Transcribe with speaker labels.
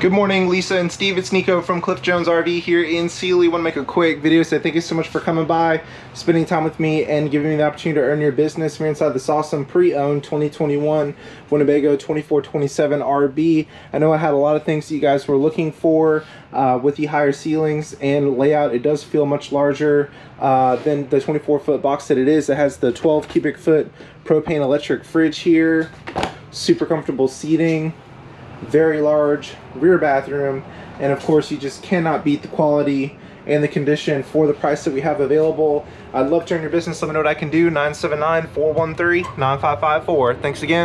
Speaker 1: Good morning, Lisa and Steve. It's Niko from Cliff Jones RV here in Sealy. Want to make a quick video, so thank you so much for coming by, spending time with me, and giving me the opportunity to earn your business. We're inside this awesome pre-owned 2021 Winnebago 2427 RB. I know I had a lot of things that you guys were looking for uh, with the higher ceilings and layout. It does feel much larger uh, than the 24 foot box that it is. It has the 12 cubic foot propane electric fridge here, super comfortable seating very large rear bathroom and of course you just cannot beat the quality and the condition for the price that we have available. I'd love to earn your business. Let me know what i can do. 979 413 9554 thanks again